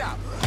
out.